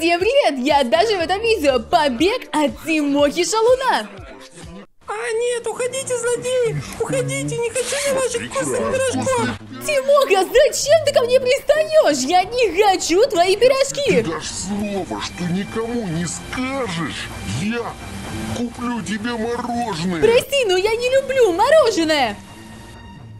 Всем привет! Я даже в этом видео побег от Тимохи Шалуна. А, нет, уходите, злодеи! Уходите, не хочу я ваших вкусных пирожков! Тимоха, зачем ты ко мне пристаешь? Я не хочу твои пирожки! Дашь слово, что никому не скажешь, я куплю тебе мороженое. Прости, но я не люблю мороженое.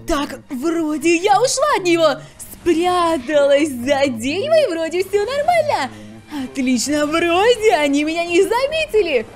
Так, вроде я ушла от него. Спряталась за дерево и вроде все нормально. Отлично, вроде они меня не заметили.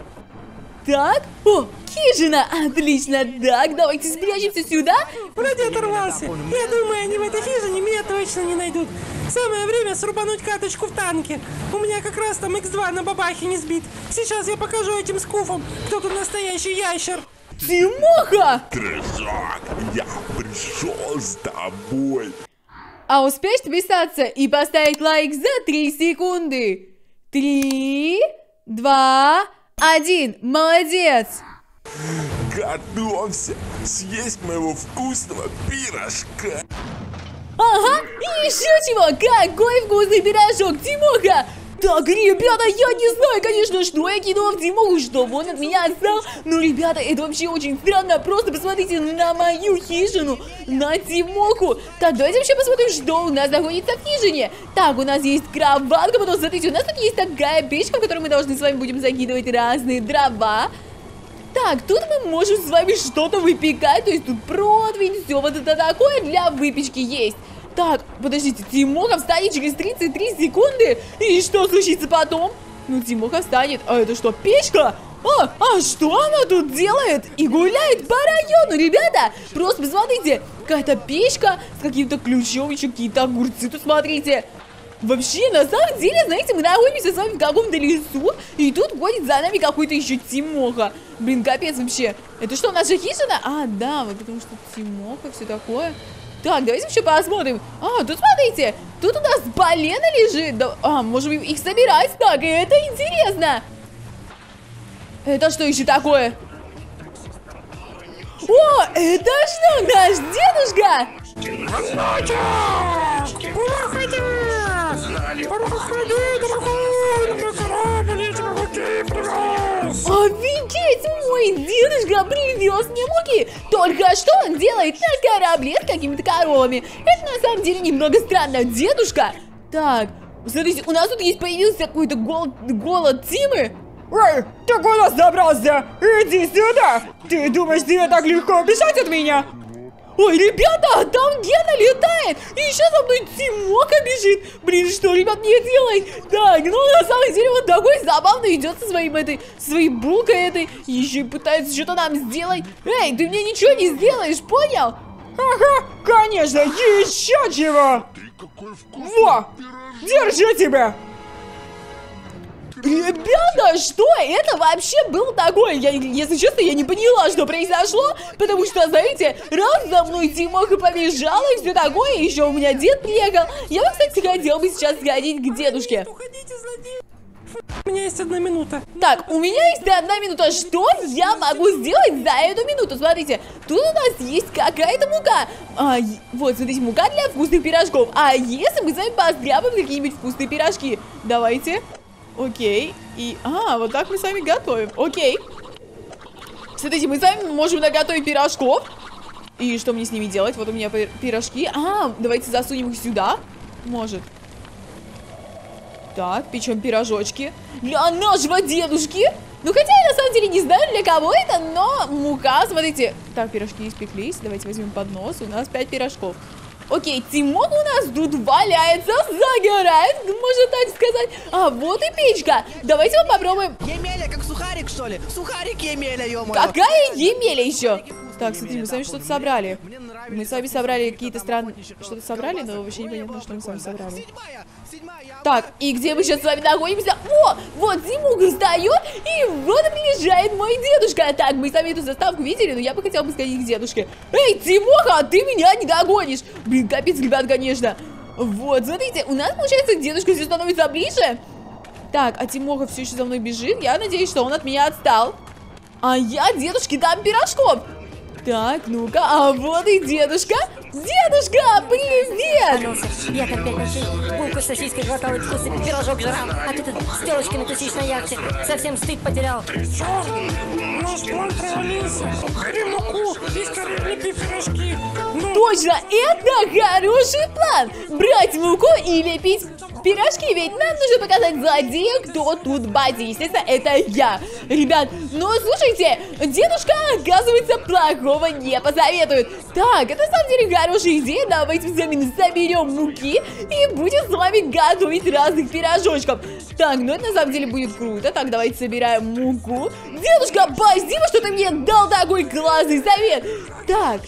Так, о, хижина, отлично. Так, давайте спрячемся сюда. Вроде оторвался. Я думаю, они в этой хижине меня точно не найдут. Самое время срубануть каточку в танке. У меня как раз там X2 на бабахе не сбит. Сейчас я покажу этим скуфам, кто тут настоящий ящер. Тимоха! Трешак, я пришел с тобой. А успеешь подписаться и поставить лайк за 3 секунды? Три, два, один. Молодец! Готовься съесть моего вкусного пирожка. Ага, и еще чего, какой вкусный пирожок, Тимоха! Так, ребята, я не знаю, конечно, что я кинула в Тимоху, чтобы он от меня отстал. Но, ребята, это вообще очень странно. Просто посмотрите на мою хижину, на Тимоху. Так, давайте вообще посмотрим, что у нас находится в хижине. Так, у нас есть кроватка, потом, смотрите, у нас тут есть такая печка, в которой мы должны с вами будем закидывать разные дрова. Так, тут мы можем с вами что-то выпекать, то есть тут противень, все вот это такое для выпечки есть. Так, подождите, Тимоха встанет через 33 секунды, и что случится потом? Ну, Тимоха встанет, а это что, печка? А, а что она тут делает? И гуляет по району, ребята! Просто посмотрите, какая-то печка с каким-то ключом, еще какие-то огурцы, тут смотрите. Вообще, на самом деле, знаете, мы находимся с вами в каком-то лесу, и тут ходит за нами какой-то еще Тимоха. Блин, капец вообще. Это что, наша хижина? А, да, вот потому что Тимоха, все такое. Так, давайте вообще посмотрим. А, тут смотрите, тут у нас полено лежит. Да, а, можем их собирать. Так, это интересно. Это что еще такое? О, это что, наш дедушка? Офигеть, мой дедушка привез мне муки. Только что он делает на корабле с какими-то коровами. Это на самом деле немного странно, дедушка. Так, смотрите, у нас тут есть появился какой-то голод, голод Тимы. Эй, ты куда забрался? Иди сюда! Ты думаешь, тебе так легко убежать от меня? Ой, ребята, там Гена летает! И еще за мной Тимока бежит! Блин, что, ребят, не делай? Так, ну на самом деле он такой забавный идет со своим этой, своей булкой этой, еще и пытается что-то нам сделать. Эй, ты мне ничего не сделаешь, понял? Ага, конечно, еще чего! Ты какой вкусный Во! Держи тебя! Ребята, что это вообще был такое? Я, если честно, я не поняла, что произошло, потому что, знаете, раз за мной Тимоха побежал и все такое, еще у меня дед приехал. Я бы, кстати, хотел бы сейчас сходить к дедушке. У меня есть одна минута. Так, у меня есть одна минута. Что я могу сделать за эту минуту? Смотрите, тут у нас есть какая-то мука. А, вот, смотрите, мука для вкусных пирожков. А если мы с вами постряпаем какие-нибудь вкусные пирожки? Давайте. Окей. И, а, вот так мы с вами готовим. Окей. Смотрите, мы с вами можем наготовить пирожков. И что мне с ними делать? Вот у меня пир- пирожки. А, давайте засунем их сюда. Может. Так, печем пирожочки. Для нашего дедушки. Ну, хотя я на самом деле не знаю, для кого это, но мука, смотрите. Так, пирожки испеклись. Давайте возьмем поднос. У нас 5 пирожков. Окей, Тимок у нас тут валяется, загорает, можно так сказать. А вот и печка. Давайте мы попробуем. Емеля, как сухарик, что ли? Сухарик Емеля, ё Какая Емеля еще? Так, смотри, мы с вами что-то собрали. Мы с вами собрали какие-то странные... Что-то собрали, но вообще непонятно, что мы с вами собрали. Так, и где мы сейчас с вами находимся? О, вот Тимук встает, и вот приезжает мой дедушка. Так, мы с вами эту заставку видели, но я бы хотела бы сходить к дедушке. Эй, Тимоха, ты меня не догонишь. Блин, капец, ребят, конечно. Вот, смотрите, у нас, получается, дедушка все становится ближе. Так, а Тимоха все еще за мной бежит. Я надеюсь, что он от меня отстал. А я дедушке дам пирожков. Так, ну-ка, а вот и дедушка. Дедушка, привет! Я как пять ночей булку с сосиской глотал и вкусный пирожок жрал. А ты тут с телочками тусишь на яхте. Совсем стыд потерял. Наш план провалился. Бери муку и скорее лепи пирожки. Ну, Точно, это хороший план! Брать муку и лепить пирожки, ведь нам нужно показать злодею, кто тут базе. Естественно, это я. Ребят, ну слушайте, дедушка, оказывается, плохого не посоветует. Так, это на самом деле хорошая идея. Давайте взамен заберем муки и будем с вами готовить разных пирожочков. Так, ну это на самом деле будет круто. Так, давайте собираем муку. Дедушка, спасибо, что ты мне дал такой классный совет. Так,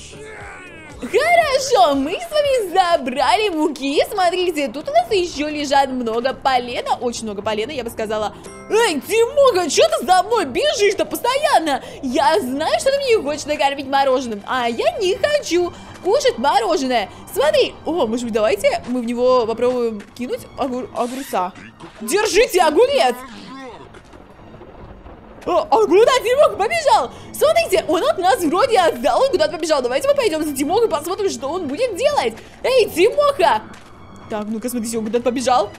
Хорошо, мы с вами забрали муки. Смотрите, тут у нас еще лежат много полена. Очень много полена, я бы сказала. Эй, Тимоха, что ты за мной бежишь-то постоянно? Я знаю, что ты мне хочешь накормить мороженым, а я не хочу кушать мороженое. Смотри, о, может быть, давайте мы в него попробуем кинуть огур огурца. Держите, огурец! О, а куда Тимох побежал? Смотрите, он от нас вроде отдал, он куда-то побежал. Давайте мы пойдем за Тимохой, посмотрим, что он будет делать. Эй, Тимоха! Так, ну-ка, смотрите, он куда-то побежал.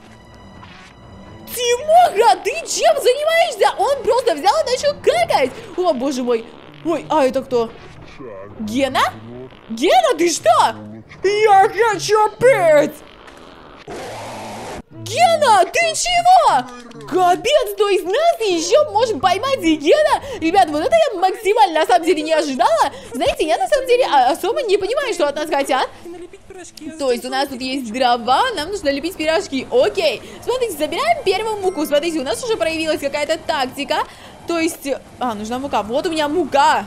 Тимоха, ты чем занимаешься? Он просто взял и начал какать. О, боже мой. Ой, а это кто? Гена? Гена, ты что? Я хочу пить! Гена, ты чего? Капец, то есть нас еще можем поймать Гена? Ребят, вот это я максимально на самом деле не ожидала. Знаете, я на самом деле а, особо не понимаю, что от нас хотят. То есть у нас тут есть дрова, нам нужно лепить пирожки. Окей. Смотрите, забираем первую муку. Смотрите, у нас уже проявилась какая-то тактика. То есть... А, нужна мука. Вот у меня мука.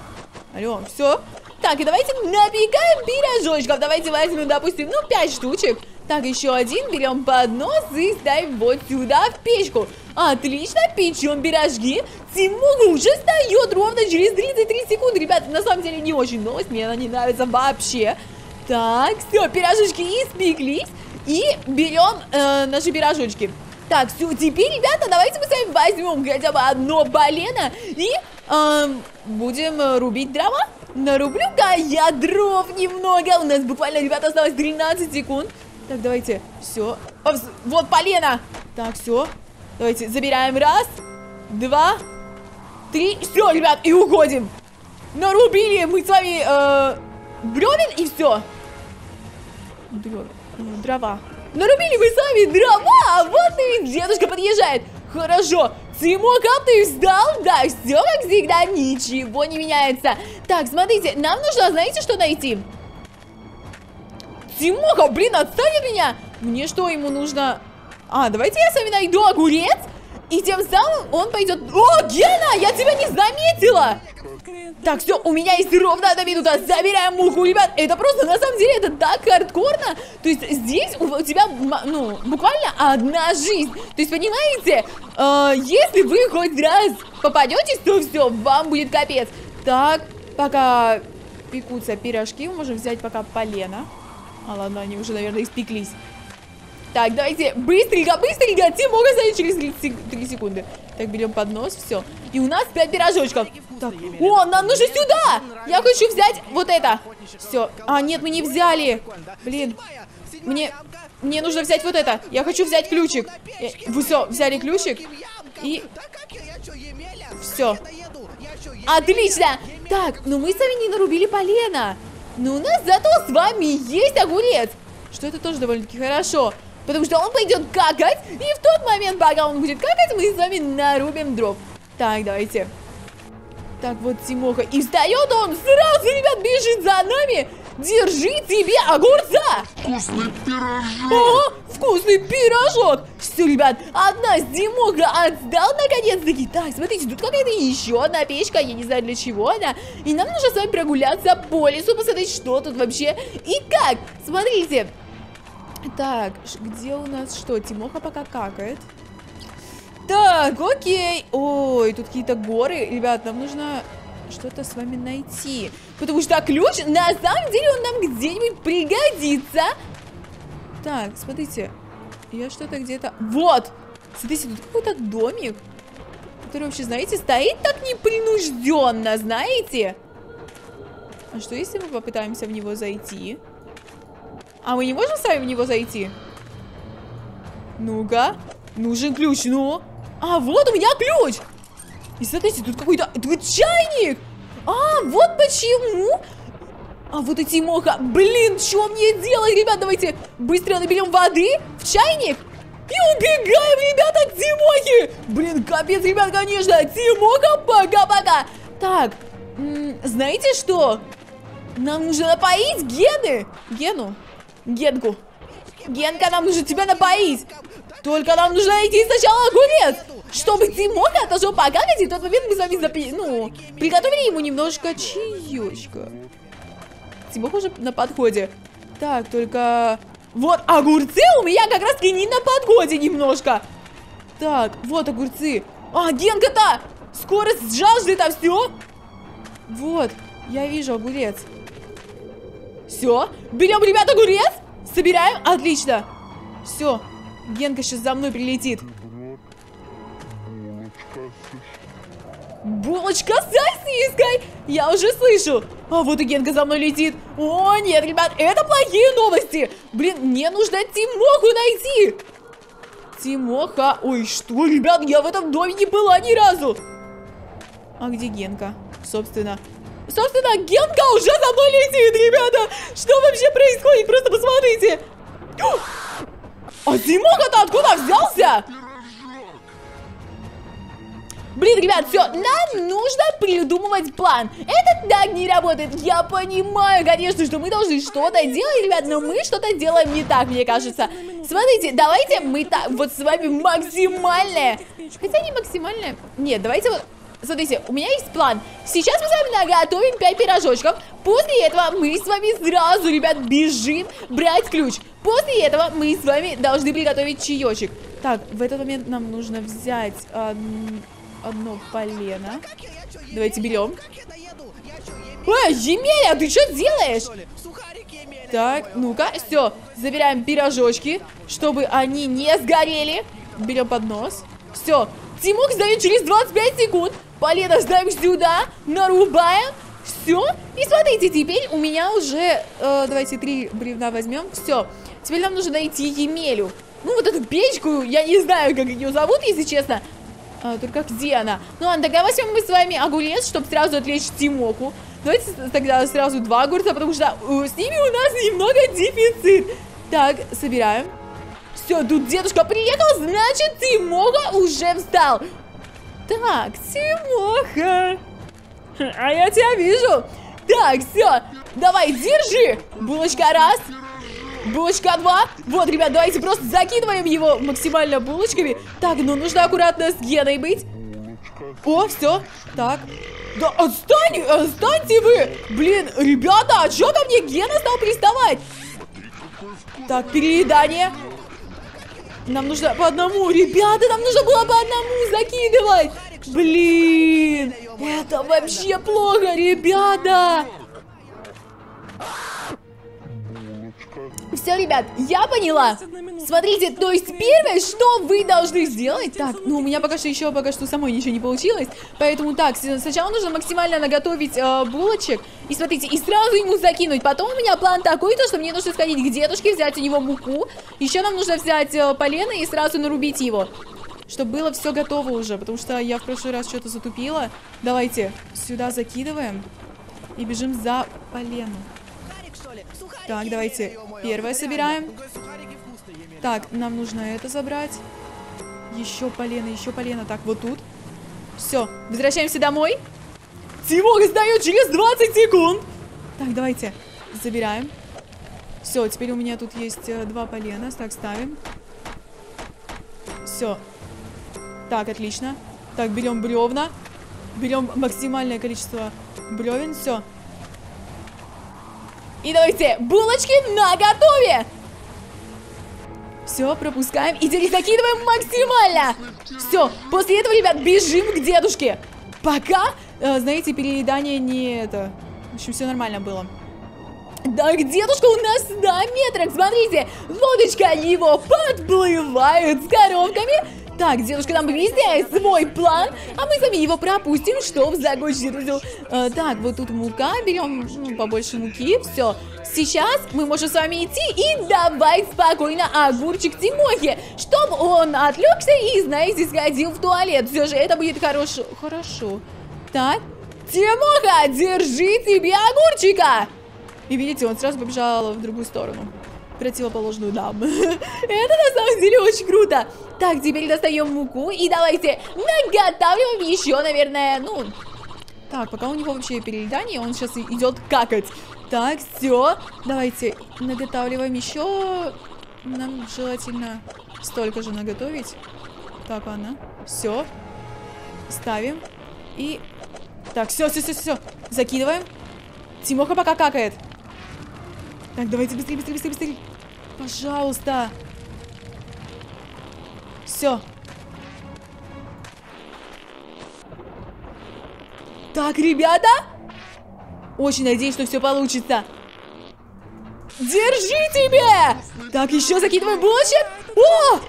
Алло, все. Так, и давайте напекаем пирожочков. Давайте возьмем, допустим, ну, 5 штучек. Так, еще один. Берем поднос и ставим вот сюда в печку. Отлично, печем пирожки. Тимуга уже встает ровно через 33 секунды. Ребята, на самом деле не очень новость. Мне она не нравится вообще. Так, все, пирожочки испеклись. И берем э, наши пирожочки. Так, все, теперь, ребята, давайте мы с вами возьмем хотя бы одно полено и эм, будем э, рубить дрова. Нарублю-ка я дров немного. У нас буквально, ребята, осталось 13 секунд. Так, давайте, все. Вот полено. Так, все. Давайте, забираем. Раз, два, три. Все, ребят, и уходим. Нарубили мы с вами э, бревен и все. Дрова. Нарубили мы сами дрова, а вот и дедушка подъезжает. Хорошо. Тимока, ты сдал? Да, все как всегда, ничего не меняется. Так, смотрите, нам нужно, знаете, что найти? Тимоха, блин, отстань от меня. Мне что, ему нужно... А, давайте я с вами найду огурец. И тем самым он пойдет... О, Гена, я тебя не заметила! Так, все, у меня есть ровно одна минута. Забираем муку, ребят. Это просто, на самом деле, это так хардкорно. То есть здесь у тебя, ну, буквально одна жизнь. То есть, понимаете, э, если вы хоть раз попадетесь, то все, вам будет капец. Так, пока пекутся пирожки, мы можем взять пока полено. А ладно, они уже, наверное, испеклись. Так, давайте быстренько, быстренько. Тимура стоит через 3 секунды. Так, берем поднос, все. И у нас 5 пирожочков. Так, о, нам нужно сюда. Я хочу взять вот это. Все. А, нет, мы не взяли. Блин. Мне, мне нужно взять вот это. Я хочу взять ключик. Э, Вы все, взяли ключик. И... Все. Отлично. Так, ну мы с вами не нарубили полено. Но у нас зато с вами есть огурец. Что это тоже довольно-таки хорошо. Потому что он пойдет какать, и в тот момент, пока он будет какать, мы с вами нарубим дров. Так, давайте. Так, вот Тимоха. И встает он сразу, ребят, бежит за нами. Держи тебе огурца. Вкусный пирожок! О, вкусный пирожок. Все, ребят, одна с Димоха отдал наконец-таки. Так, смотрите, тут какая-то еще одна печка. Я не знаю, для чего она. И нам нужно с вами прогуляться по лесу, посмотреть, что тут вообще и как. Смотрите. Так, где у нас что? Тимоха пока какает. Так, окей. Ой, тут какие-то горы. Ребят, нам нужно что-то с вами найти. Потому что ключ, на самом деле, он нам где-нибудь пригодится. Так, смотрите. Я что-то где-то... Вот! Смотрите, тут какой-то домик. Который вообще, знаете, стоит так непринужденно, знаете? А что, если мы попытаемся в него зайти? А мы не можем сами в него зайти? Ну-ка. Нужен ключ, ну. А, вот у меня ключ. И смотрите, тут какой-то... Тут чайник. А, вот почему. А вот эти моха. Блин, что мне делать, ребят? Давайте быстро наберем воды в чайник. И убегаем, ребята, от Тимохи. Блин, капец, ребят, конечно. Тимоха, пока-пока. Так, знаете что? Нам нужно напоить Гены. Гену. Генку. Генка, нам нужно тебя напоить. Только нам нужно найти сначала огурец. Чтобы Тимоха отошел покакать, и в тот момент мы с вами запи... Ну, приготовили ему немножко чаечка. Тимоха уже на подходе. Так, только... Вот огурцы у меня как раз таки не на подходе немножко. Так, вот огурцы. А, Генка-то! Скорость жажды там все. Вот, я вижу огурец. Все, берем, ребят, огурец. Собираем, отлично. Все, Генка сейчас за мной прилетит. Булочка с сосиской! Я уже слышу! А вот и Генка за мной летит! О, нет, ребят, это плохие новости! Блин, мне нужно Тимоху найти! Тимоха... Ой, что, ребят, я в этом доме не была ни разу! А где Генка? Собственно... Собственно, Генка уже за мной летит, ребята! Что вообще происходит? Просто посмотрите! А Тимоха-то откуда взялся? Блин, ребят, все, нам нужно придумывать план. Это так не работает. Я понимаю, конечно, что мы должны что-то делать, ребят, но мы что-то делаем не так, мне кажется. Смотрите, давайте мы так, вот с вами максимальное. Хотя не максимальное. Нет, давайте вот... Смотрите, у меня есть план. Сейчас мы с вами наготовим 5 пирожочков. После этого мы с вами сразу, ребят, бежим брать ключ. После этого мы с вами должны приготовить чаечек. Так, в этот момент нам нужно взять... Э, одно полено. Давайте берем. Ой, Емеля, ты что делаешь? Так, ну-ка, все, забираем пирожочки, чтобы они не сгорели. Берем поднос. Все, Тимук сдает через 25 секунд. Полено ставим сюда, нарубаем. Все. И смотрите, теперь у меня уже... Э, давайте три бревна возьмем. Все. Теперь нам нужно найти Емелю. Ну, вот эту печку, я не знаю, как ее зовут, если честно. А, только где она? Ну ладно, тогда возьмем мы с вами огурец, чтобы сразу отвлечь Тимоку. Давайте тогда сразу два огурца, потому что э, с ними у нас немного дефицит. Так, собираем. Все, тут дедушка приехал, значит, Тимоха уже встал. Так, Тимоха. А я тебя вижу. Так, все, давай, держи. Булочка раз, Булочка 2. Вот, ребят, давайте просто закидываем его максимально булочками. Так, ну нужно аккуратно с Геной быть. О, все. Так. Да отстань, отстаньте вы. Блин, ребята, а что ко мне Гена стал приставать? Так, переедание. Нам нужно по одному. Ребята, нам нужно было по одному закидывать. Блин, это вообще плохо, ребята. Все, ребят, я поняла. Смотрите, то есть первое, что вы должны сделать... Так, ну у меня пока что еще пока что самой ничего не получилось. Поэтому так, сначала нужно максимально наготовить э, булочек. И смотрите, и сразу ему закинуть. Потом у меня план такой, то что мне нужно сходить к дедушке, взять у него муку. Еще нам нужно взять э, полено и сразу нарубить его. Чтобы было все готово уже, потому что я в прошлый раз что-то затупила. Давайте сюда закидываем и бежим за поленом. Так, давайте первое собираем. Так, нам нужно это забрать. Еще полено, еще полено. Так, вот тут. Все, возвращаемся домой. Тимок сдает через 20 секунд. Так, давайте забираем. Все, теперь у меня тут есть э, два полена. Так, ставим. Все. Так, отлично. Так, берем бревна. Берем максимальное количество бревен. Все. И давайте, булочки на готове! Все, пропускаем и закидываем максимально. Все, после этого, ребят, бежим к дедушке. Пока, э, знаете, переедание не это... В общем, все нормально было. Так, дедушка у нас на метрах, смотрите, лодочка его подплывает с коровками. Так, дедушка нам объясняет свой план, а мы с вами его пропустим, чтобы закончить эту Э, так, вот тут мука, берем ну, побольше муки, все. Сейчас мы можем с вами идти и давать спокойно огурчик Тимохе, чтобы он отвлекся и, знаете, сходил в туалет. Все же это будет хорошо. Хорошо. Так. Тимоха, держи тебе огурчика! И видите, он сразу побежал в другую сторону. Противоположную нам. Это на самом деле очень круто. Так, теперь достаем муку и давайте наготавливаем еще, наверное, ну... Так, пока у него вообще переедание, он сейчас идет какать. Так, все. Давайте наготавливаем еще. Нам желательно столько же наготовить. Так, Анна. Все. Ставим. И... Так, все, все, все, все. Закидываем. Тимоха пока какает. Так, давайте быстрее, быстрее, быстрее, быстрее. Пожалуйста. Все. Так, ребята. Очень надеюсь, что все получится. Держи тебе! Так, еще закидываем булочек. О!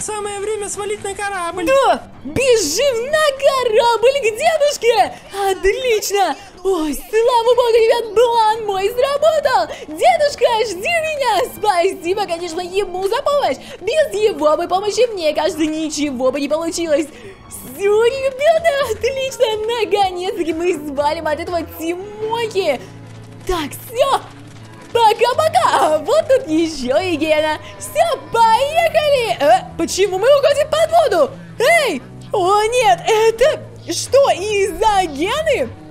Самое время свалить на корабль. Да! Бежим на корабль к дедушке! Отлично! Ой, слава богу, ребят, план мой сработал! Дедушка, жди меня! Спасибо, конечно, ему за помощь! Без его бы помощи, мне кажется, ничего бы не получилось! Все, ребята, отлично! Наконец-таки мы свалим от этого Тимохи! Так, все! Пока-пока! А вот тут еще и Гена. Все, поехали! Э, почему мы уходим под воду? Эй! О нет, это что, из-за Гены?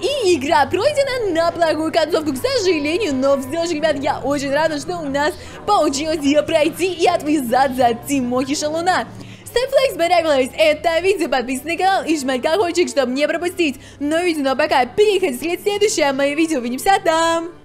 И игра пройдена на плохую концовку, к сожалению, но все же, ребят, я очень рада, что у нас получилось ее пройти и отвязаться от Тимохи Шалуна. Ставь лайк, если понравилось это видео, подписывайся на канал и жмать колокольчик, чтобы не пропустить новые видео. Ну а пока, переходи смотреть следующее мое видео, увидимся там!